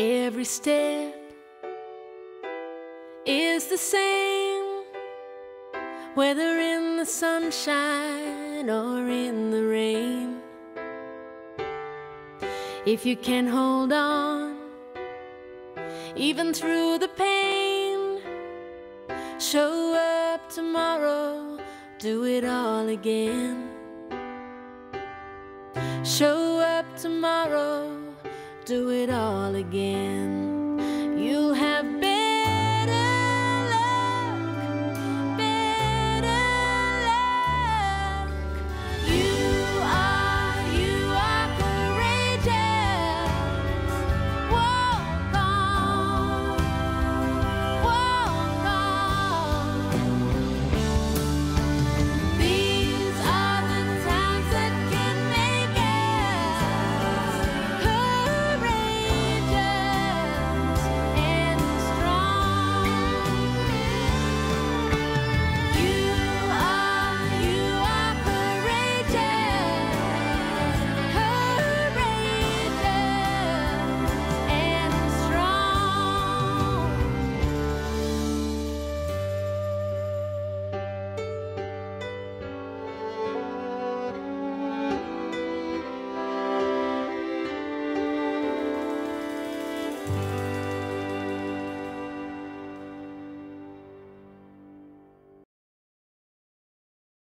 Every step is the same, whether in the sunshine or in the rain. If you can hold on, even through the pain, show up tomorrow, do it all again. Show up tomorrow, do it all again.